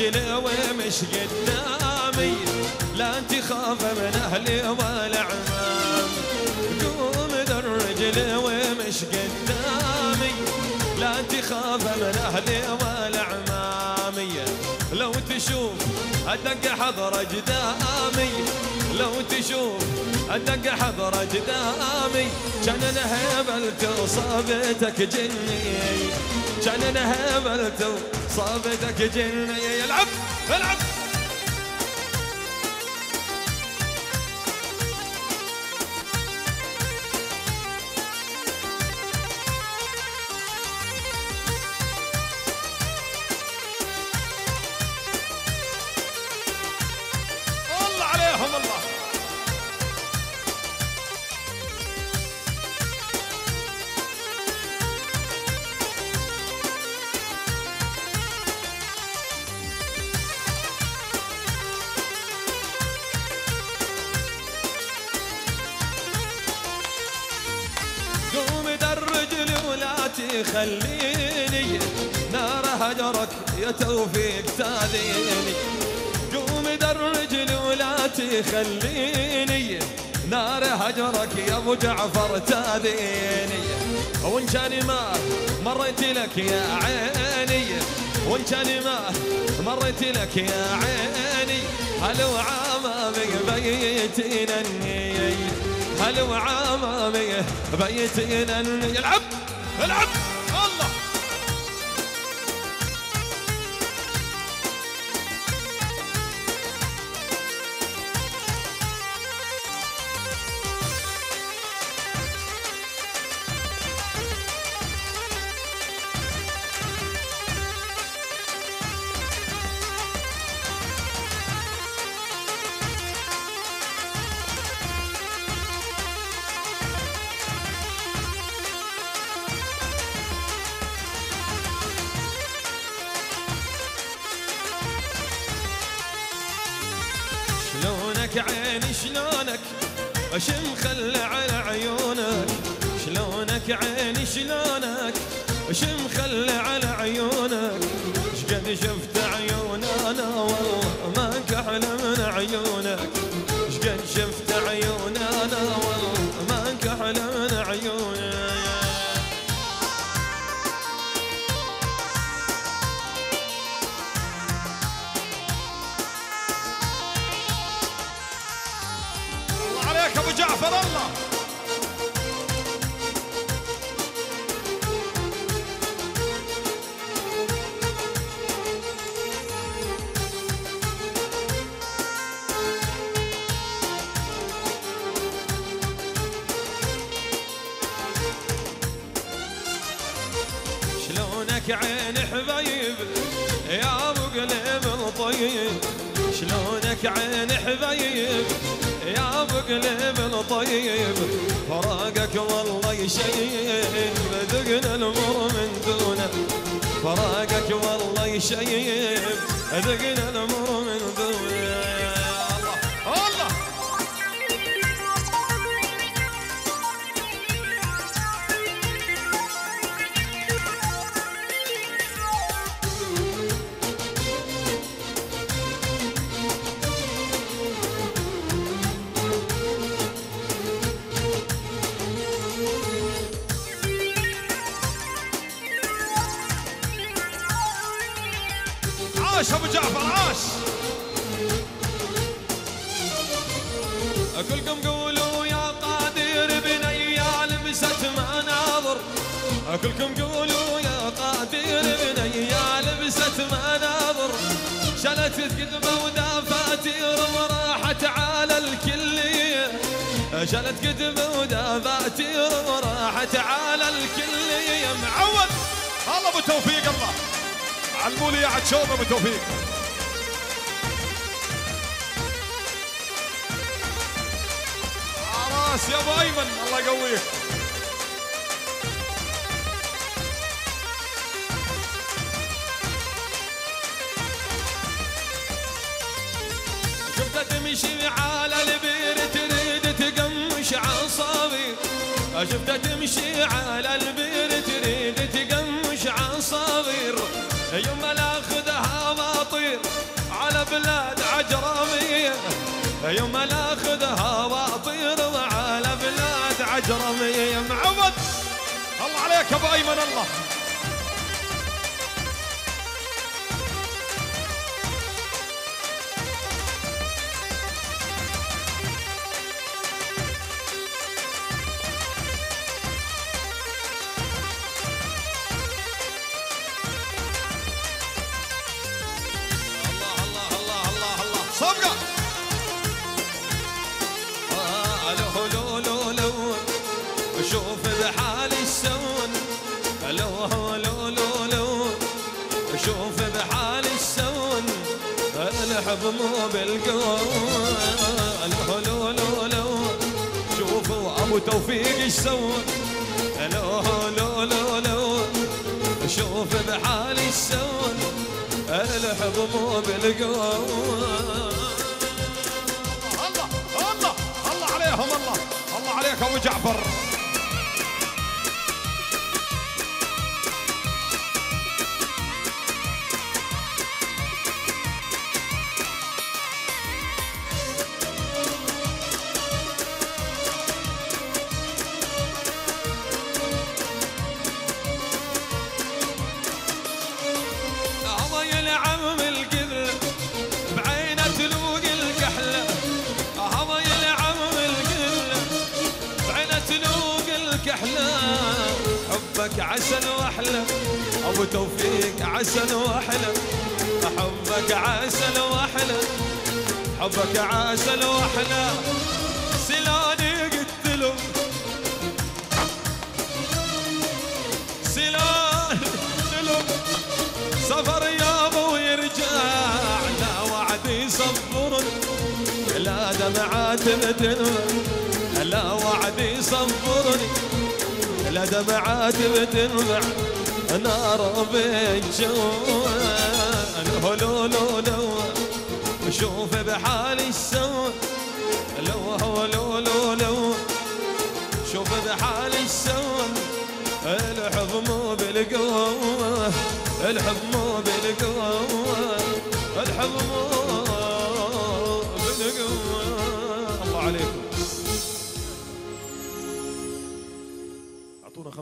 الرجل ومش قدامي. لا تخاف من أهلي ولا عمام قوم ذا الرجل ومش قدامي. لا تخاف من أهلي ولا عمامي. لو تشوف ادق حضر أجدامي. لو تشوف ادق حضر أجدامي. كان انهبلت وصابتك جني. كان انهبلت وصابتك جني العب العب. تخليني نار هجرك يا توفيق تاذيني. قوم درج لي ولا تخليني نار هجرك يا أبو جعفر تاذيني. وإن كان ما مريت لك يا عيني وإن كان ما مريت لك يا عيني. هل وعامامي بيتنا هل وعامامي بيتنا يلعب العب! عيني شلونك؟ اش مخلى على عيونك. شلونك عيني؟ شلونك؟ اش مخلى على عيونك. شقد شفت عيون أنا والله ما كحل من عيونك. شقد شفت شلونك عين حبيب يا أبو قلب الطيب شلونك عين حبيب يا أبو قلب الطيب فراقك والله يشيب ذقنا المر من دونه. فراقك والله يشيب ذقنا المر كلكم قولوا يا قادر بنيا لبست مناظر شلت كذبه ودفاتير وراحت على الكليه شلت كذبه ودفاتير وراحت على الكليه معود الله أبو توفيق الله. علمولي يا عتشوب أبو توفيق. عراس يا أبو أيمن الله يقويك. تمشي على البير تريد تقمش عصابي. شفتها تمشي على البير تريد تقمش عصابير يوم لا أخذها باطي بلاد عجرمية يوم ناخذها واطير وعلى بلاد عجرمية معود. الله عليك أبو أيمن الله. بحالي السون. لو لو لو لو شوف بحالي السون. الحب مو بالقوة لو لو لو لو شوفوا أبو توفيق إيش سوى لو لو لو لو شوف بحالي السون الحب مو بالقوة الله الله الله عليهم الله. الله عليك أبو جعفر. الكحله حبك عسل وأحلى أبو توفيق عسل وأحلى حبك عسل وأحلى حبك عسل وأحلى. سلاني قلت له سفر يا أبو يرجع لا وعد يصبرني لا دمعات بتنبع لا وعد يصبرني لا دمعات بتنبع نار بالجوال لو لو لو شوف بحالي السوى لو هو لو لو لو شوف بحالي السوى الحب مو بالقوة الحب مو بالقوة الحب مو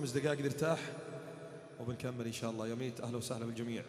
خمس دقائق نرتاح وبنكمل إن شاء الله. يوميت أهلا وسهلا بالجميع.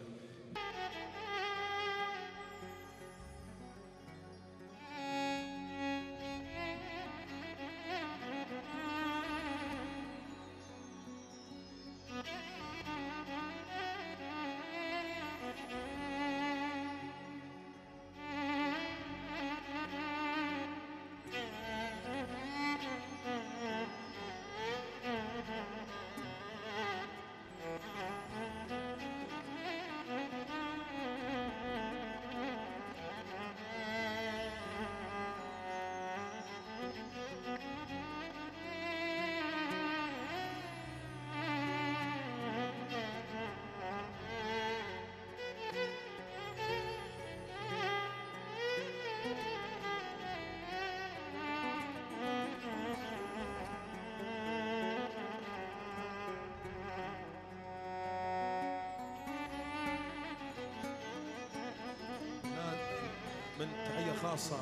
من تحية خاصة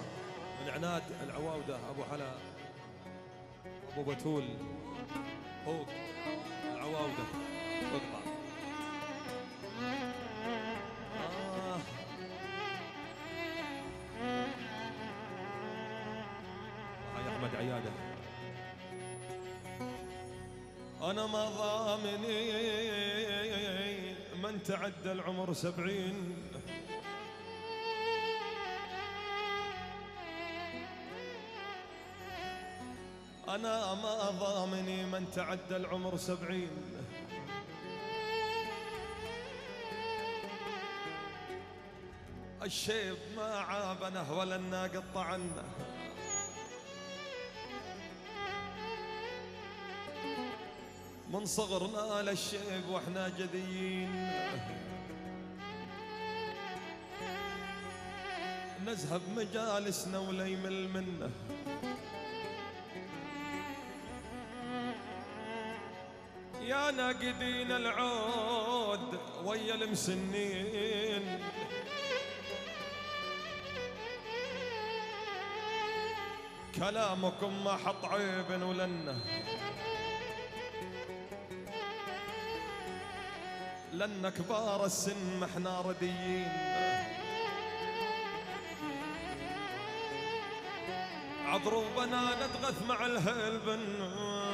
من عناد العواودة أبو حلا أبو بتول فوق العواودة اقطع آه. أحمد عيادة. أنا ما ضامني من تعدى العمر سبعين. أنا ما ضامني من تعدى العمر سبعين. الشيب ما عابنه ولا الناقد طعنه من صغرنا للشيب وإحنا جذيين. نذهب مجالسنا ولا يمل منه. أنا العود ويا المسنين. كلامكم ما حط عيب ولنه لأن كبار السن ما إحنا رديين. عضروبنا نتغث مع الهلبن.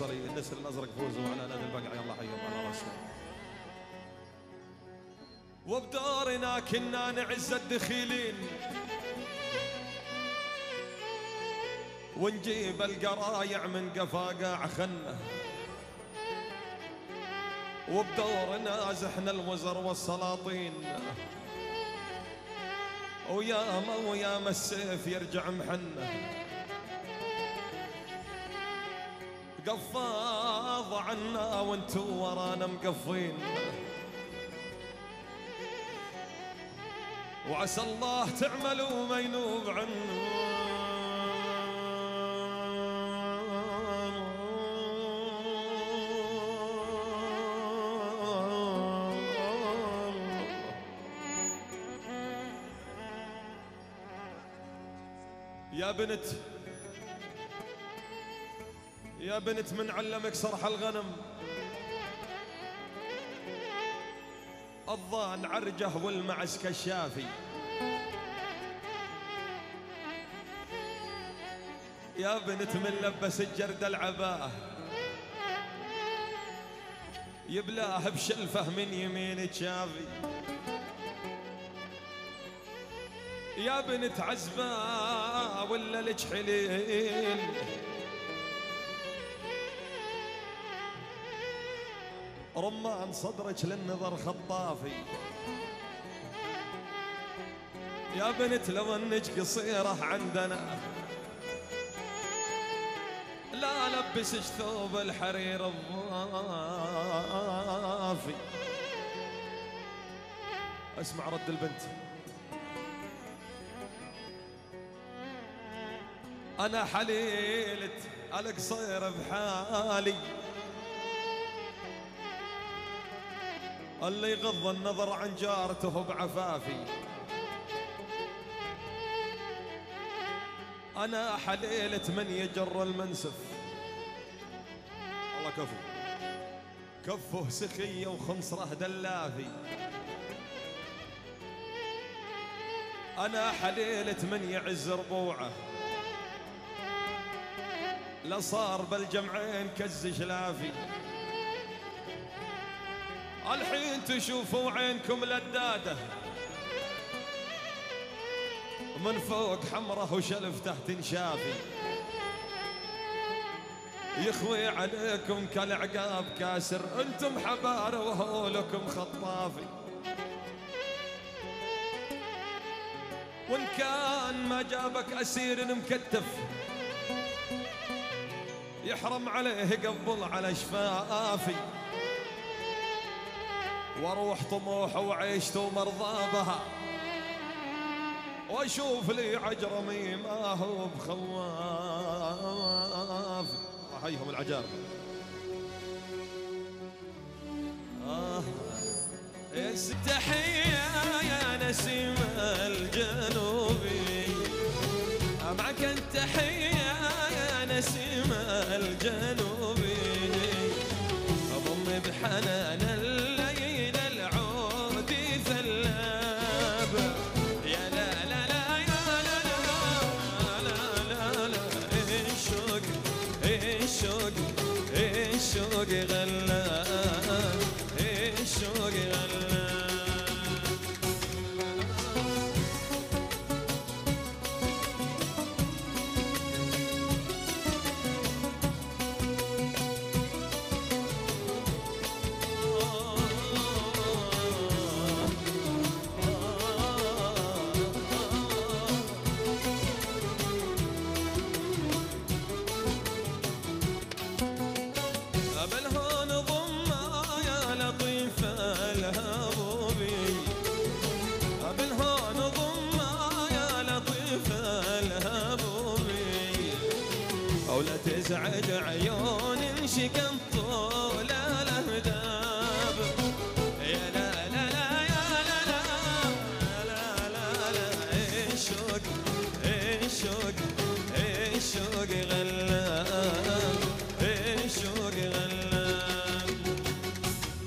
الفيصلي النسر الازرق فوزوا على نادي البقعه الله حيهم على راسهم وبدارنا كنا نعز الدخيلين. ونجيب القرايع من قفا قاع خنه وبدورنا زحنا الوزر والسلاطين. وياما وياما السيف يرجع محنه. قفاض عنا وانتو ورانا مقفين. وعسى الله تعملوا ما ينوب عنه. يا بنت يا بنت من علمك صرح الغنم. الضان عرجه والمعس كشافي يا بنت من لبس الجرد العباء. يبلاه بشلفه من يمين شافي. يا بنت عزباء ولا لك حليل رمان صدرك للنظر خطافي. يا بنت لو انك قصيرة عندنا. لا لبسك ثوب الحرير الضافي. اسمع رد البنت. أنا حليلة القصير بحالي. اللي يغض النظر عن جارته بعفافي. أنا حليلة من يجر المنسف. الله كفو. كفه سخية وخنصره دلافي. أنا حليلة من يعز ربوعه. لصار بالجمعين كز شلافي الحين تشوفوا عينكم لدادة. من فوق حمرة وشلف تحت انشافي. يخوي عليكم كالعقاب كاسر أنتم حبار وهولكم خطافي. وإن كان ما جابك أسير مكتف يحرم عليه قبل على شفافي. وأروح طموح وعيشت ومرضى بها واشوف لي عجرمي ما هو بخواف. العجاب آه. تحية يا نسيم الجنوبي معك التحية يا نسيم الجنوبي أضم بحنان تزعج عيون انشكم طول الأهداب. يا لا لا لا يا لا لا لا لا لا الشوق الشوق الشوق غلاب الشوق غلاب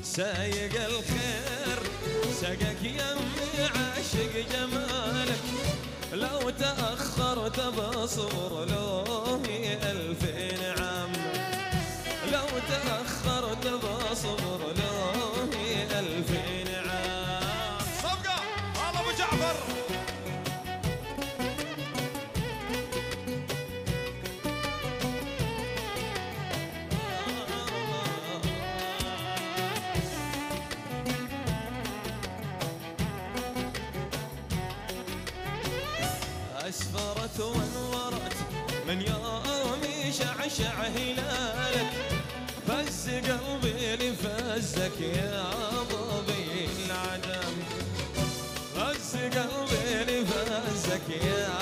سايق الخير سقك يمي عاشق جمالك. لو تأخرت بصبر له ألفين عام. لو تأخرت بصبر له ألفين عام. صفقة هذا أبو جعفر. أسفرت وانورت من يوم يشعشع هلالك. فز قلبي لفزك يا ضبي العدم فز قلبي لفزك يا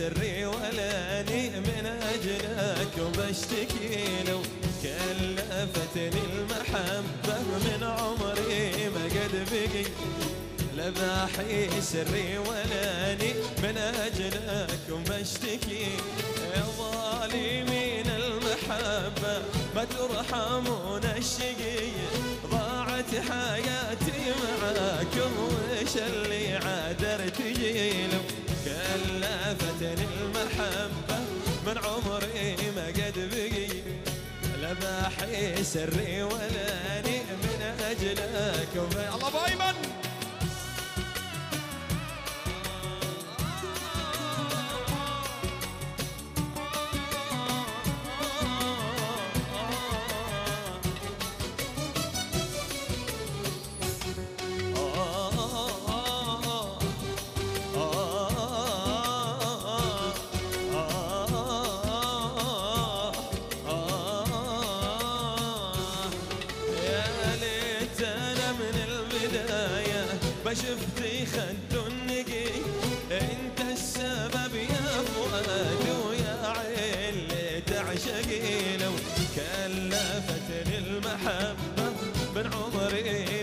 سري ولاني من أجلك وبشتكي لو كلفتني المحبة من عمري ما قد بقي. لا باحي سري ولاني من أجلك وبشتكي. يا ظالمين المحبة ما ترحمون الشقي. ضاعت حياتي معاكم وش اللي عادرت جيلم كلفتني المحبة من عمري ما قد بقي. لا باحي سري ولاني من أجلك الله ابو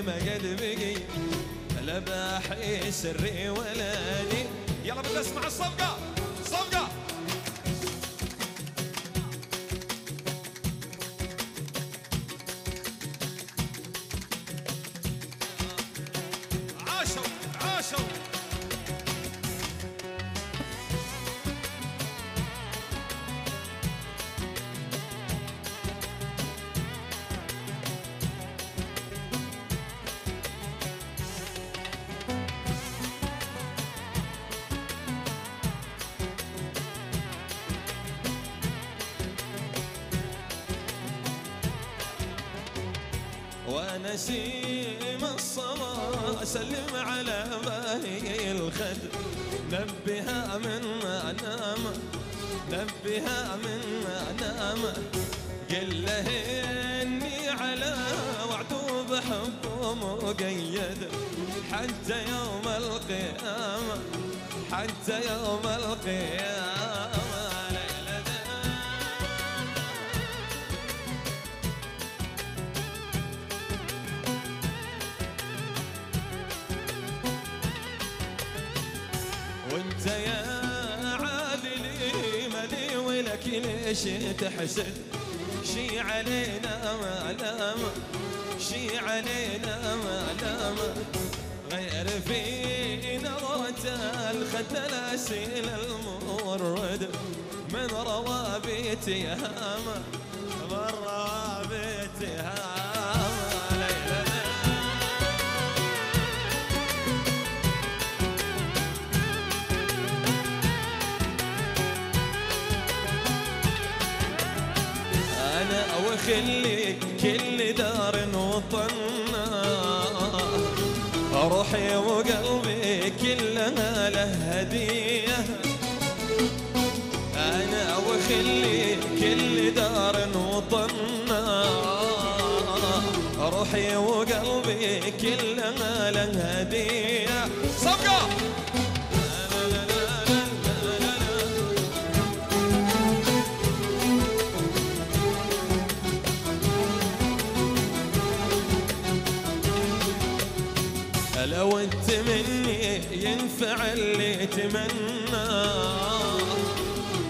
ما قد بقي. لا باحي سري ولاني يلا بدنا نسمع يوم القيامة. ليلة وانت يا عادلي مالي ولك ليش تحسد شي علينا ملام شي علينا ملام غير في نظرته الخد الأسيل المورد من روابيت يهامه من روابيت يهامه أنا وخلي كل دار وطنا روحي وقلبي كلها له هدية. أنا وخلي كل دار وطنا روحي وقلبي كلها له هدية. صفقة اللي تمنى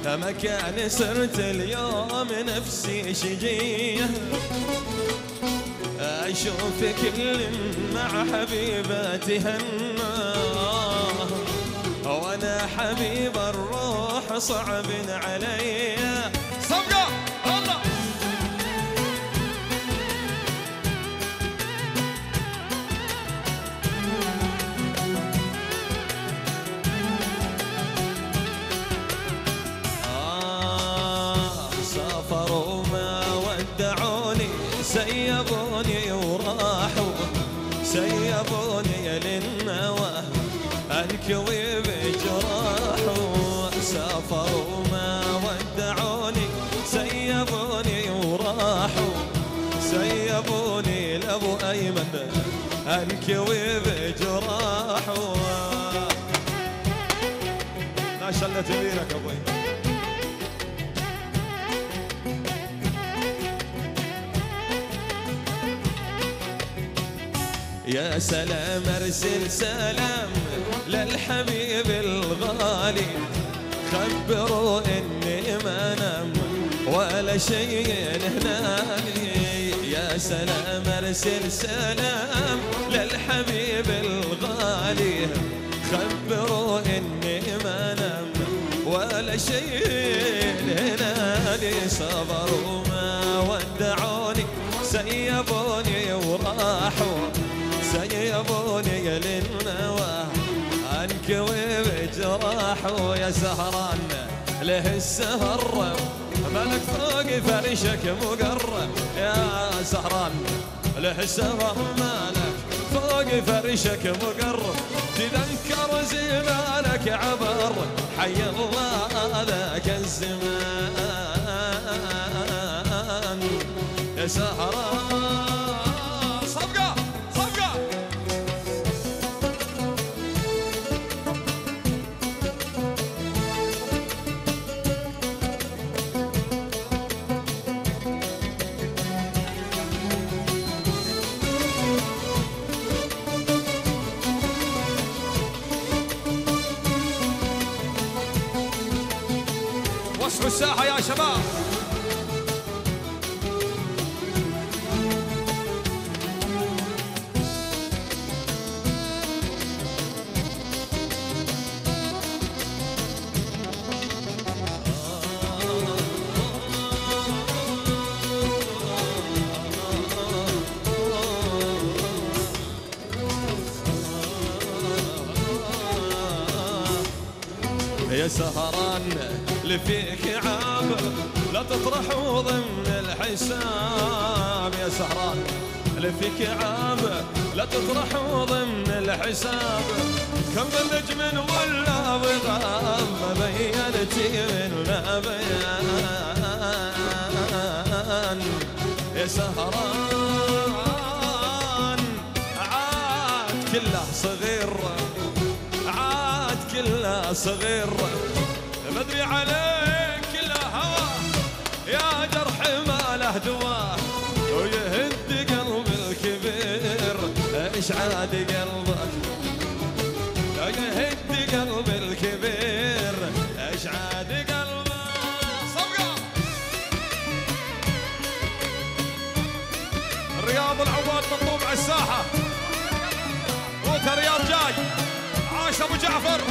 كما كان صرت اليوم نفسي شجيه أشوف كل مع حبيبة تهنى. وأنا حبيب الروح صعب علي. صفقة انكوي بجراحوا سافروا ما ودعوني سيبوني وراحوا سيبوني لأبو أيمن انكوي بجراحوا ما شلت يمينك أبوي. يا سلام أرسل سلام للحبيب الغالي خبروا إني ما نام ولا شيء هنالي. يا سلام أرسل سلام للحبيب الغالي خبروا إني ما نام ولا شيء هنالي. صبروا ما ودعوني سيبوني وراحوا سيبوني للنوى. انكوي بجراح ويا سهران له السهر. ملك فوق فرشك مقرب يا سهران. له السهر مالك فوق فرشك مقرب تذكر زمانك عبر حي الله ذاك الزمان. يا سهران. الحساب يا سهران. لفيك عام لا تطرحوا ضمن الحساب. كم من نجم ولا بغام ما بينتي من لا بيان يا سهران عاد كله صغير. عاد كله صغير. بدري عليك دواء ويهد قلب الكبير إيش عاد قلبك؟ يهد قلب الكبير إيش عاد قلبك؟ صفقة! الرياض العواد مطلوب على الساحة. روت الرياض جاي. عاش أبو جعفر.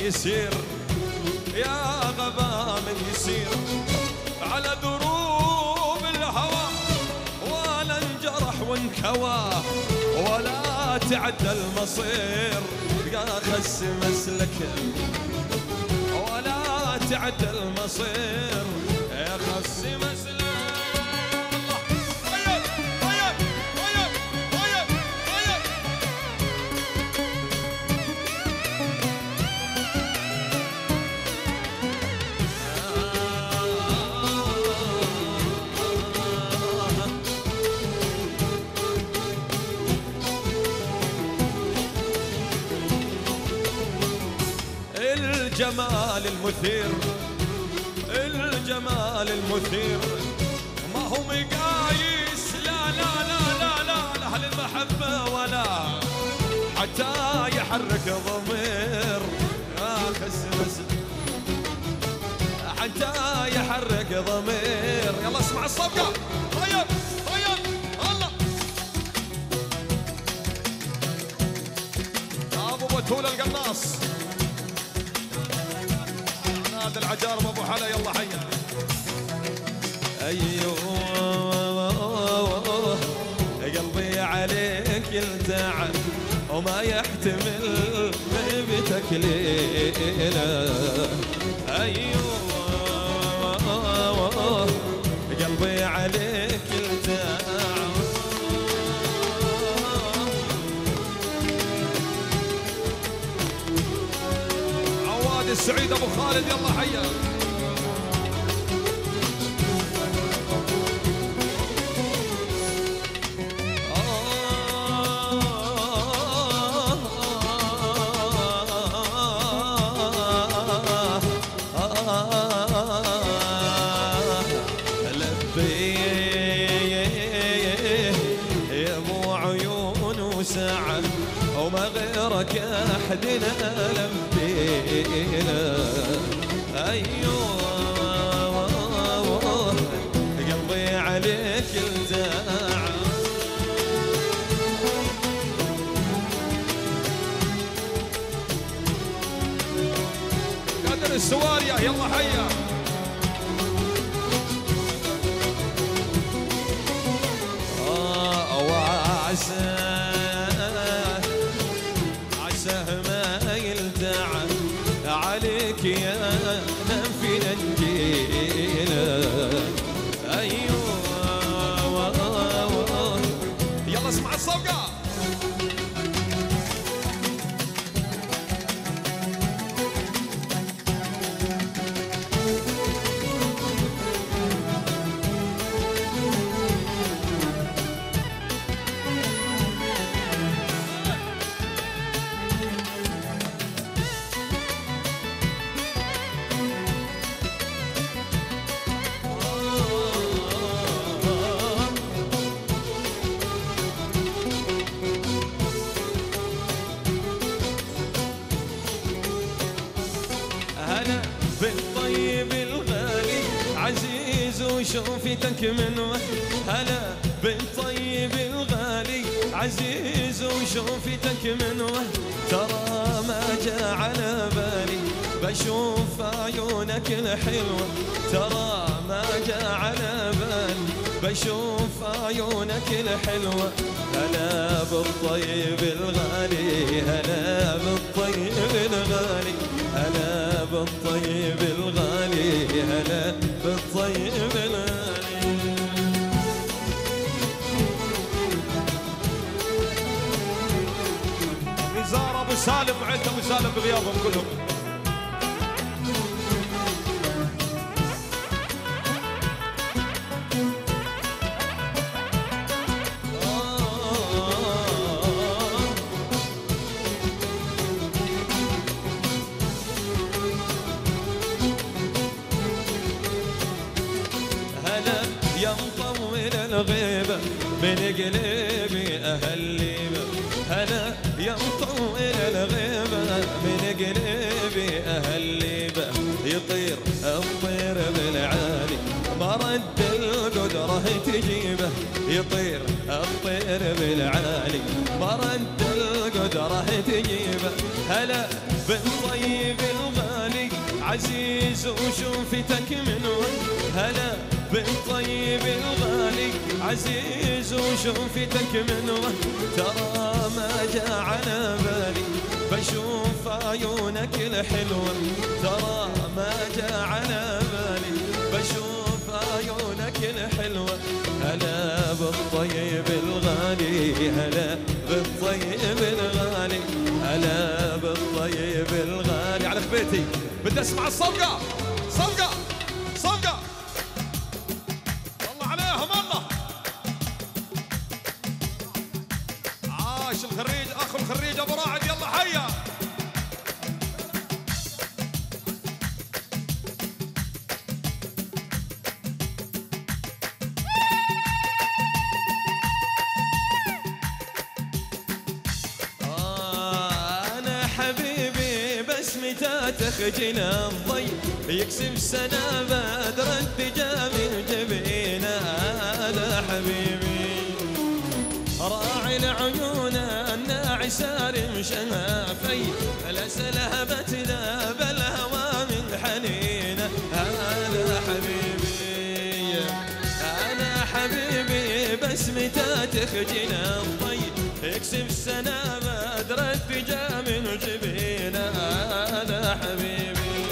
يسير يا غبا من يسير على دروب الهوى انكوى ولا تعدى المصير يا خس مسلك ولا تعدى المصير يا خس مسلك. الجمال المثير الجمال المثير. ما هو مقاييس؟ لا لا لا لا لا لأهل المحبة ولا. حتى يحرك ضمير. حتى يحرك ضمير. يلا اسمع الصفقة طيب طيب. الله. أبو بتول القناص. نادي العجارب ابو حلا يلا حيا. أيوه قلبي عليك يلتعن وما يحتمل غيبتك ليلة أيوه قلبي عليك السعيد أبو خالد يلا حيا عيونك الحلوة ترى ما جاء على بالي بشوف عيونك الحلوة هلا بالطيب الغالي هلا بالطيب الغالي. هلا بالطيب الغالي هلا بالطيب الغالي. نزار أبو سالم وعيلة أبو سالم بغيابهم كلهم. من قلبي أهل ليبة هلا يا مطول الغيبة. من قلبي أهل ليبة يطير الطير بالعالي. ما رد القدرة تجيبه. يطير الطير بالعالي. ما رد القدرة تجيبه. هلا بالطيب الغالي عزيز وشوفتك من وين هلا بالطيب الغالي عزيز وشوفتك من ترى ما جاء على بالي بشوف عيونك الحلوة. ترى ما جاء على بالي بشوف عيونك الحلوة. هلا بالطيب الغالي هلا بالطيب الغالي. هلا بالطيب الغالي. على خبيتي بدي أسمع الصفقة صفقة صفقة الخريج ابو راعد يلا حيا. آه، أنا حبيبي بس متى تخجل الضي يكسب سنة بدر الدجا من جبينه أنا حبيبي راعي العيون الناعسة رمشها في الأسل هبت ذاب الهوى من حنينه أنا حبيبي أنا حبيبي بس متى تخجل الضي يكسب السنة بدر الدجا من جبينه أنا حبيبي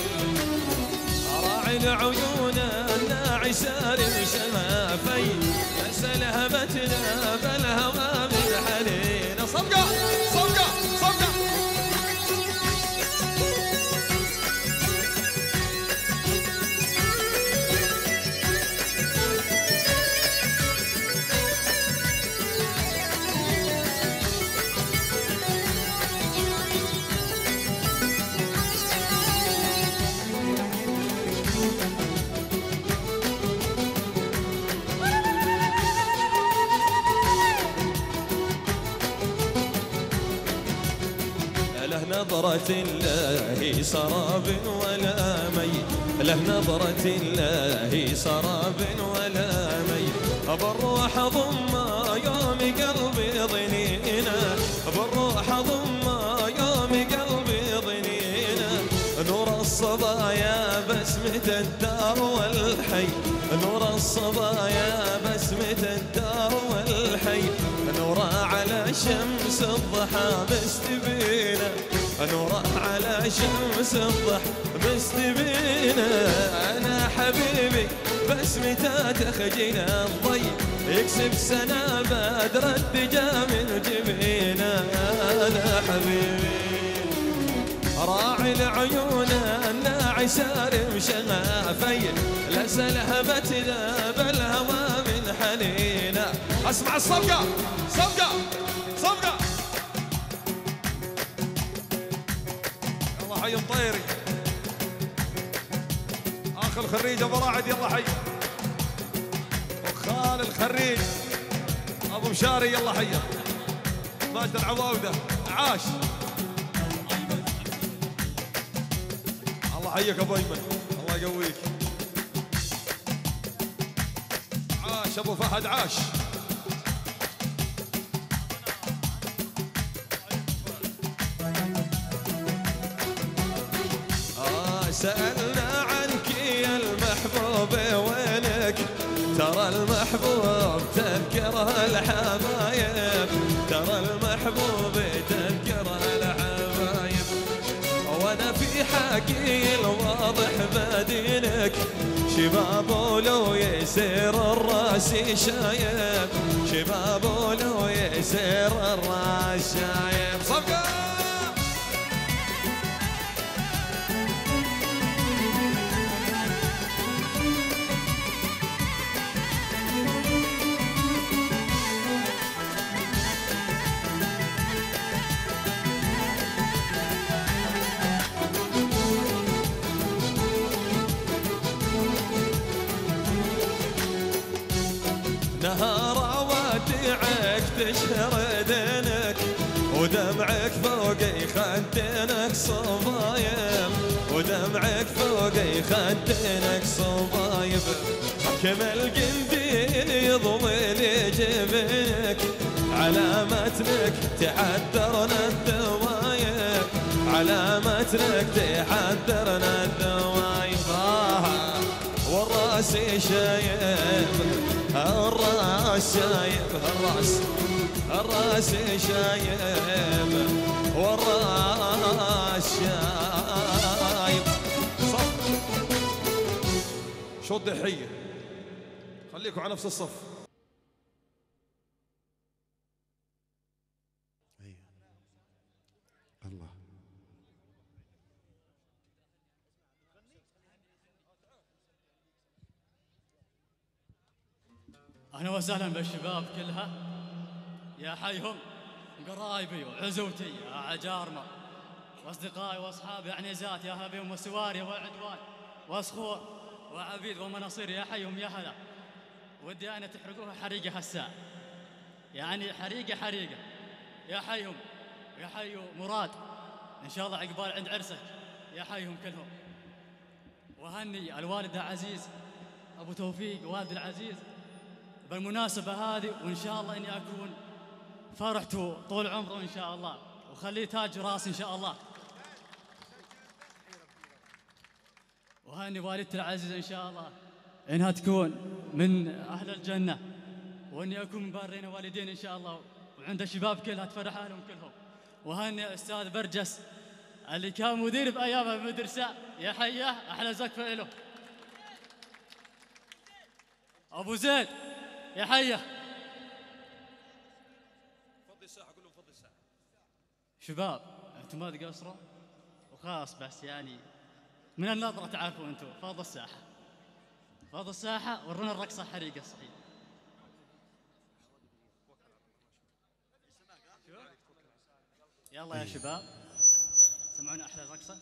راعي العيون الناعسة رمشها في أسل هبت ذاب نظرة الله سراب ولا مي له نظرة الله سراب ولا مي بالروح ضم يوم قلبي ضنينا بالروح ضم يوم قلبي ضنينا. نور الصبايا بسمة الدار والحي نور الصبايا بسمة الدار والحي. نور على شمس الضحى على شمس الضحى مستبينة أنا حبيبي بس متى تخجل الضي يكسب سنة بدر الدجا من جبينة. أنا حبيبي راعي العيون الناعسة رمشها في لسل هبت ذاب الهوى من حنينة. أسمع الصفقة صفقة صفقة. حي مطيري اخ الخريج ابو راعد يلا حي. وخال الخريج أبو مشاري يلا حي. ماجد العواوده عاش. الله حيك أبو أيمن الله يقويك. عاش أبو فهد عاش. سألنا عنك يا المحبوب وينك؟ ترى المحبوب تذكره الحبايب. ترى المحبوب تذكره الحبايب. وأنا في حكي الواضح بدينك. شباب ولو يسير الراس شايب. شباب ولو يسير الراس شايب. صفقة! تشهر دينك ودمعك فوقي خدينك صبايب. ودمعك فوقي خدينك صبايب. كما القنديل لي جبينك علامتك تحذرنا الدوايب. علامتك تحذرنا الدوايب. آه والرأس الراس شايب. الرأس شايب. الرأس. الراس شايب والراس شايب. صف. شو الضحيه خليكم على نفس الصف. الله. أهلا وسهلا بالشباب كلها. يا حيهم قرايبي وعزوتي يا عجارمة وأصدقائي وأصحابي عنيزات يا هبيم وسواري وعدوان وصخور وعبيد ومناصير يا حيهم يا هلا. ودي أنا تحرقوها حريقة هساء يعني حريقة حريقة. يا حيهم يا حي مراد إن شاء الله عقبال عند عرسك. يا حيهم كلهم. وهني الوالد عزيز أبو توفيق والد العزيز بالمناسبة هذه وإن شاء الله إني أكون فرحته طول عمره إن شاء الله. وخليه تاج راس إن شاء الله. وهاني والدتي العزيزة إن شاء الله. إنها تكون من أهل الجنة. وإني أكون من بارين والدين إن شاء الله. وعند الشباب كلها تفرح أهلهم كلهم. وهاني أستاذ برجس اللي كان مدير بأيامها المدرسة يا حيه أحلى زكفة له أبو زيد يا حيه شباب أنتم ما تقصروا وخلاص بس يعني من النظرة تعرفوا أنتم فاض الساحة. فاض الساحة ورونا الرقصة حريقة صحيح يلا يا شباب سمعونا أحلى رقصة.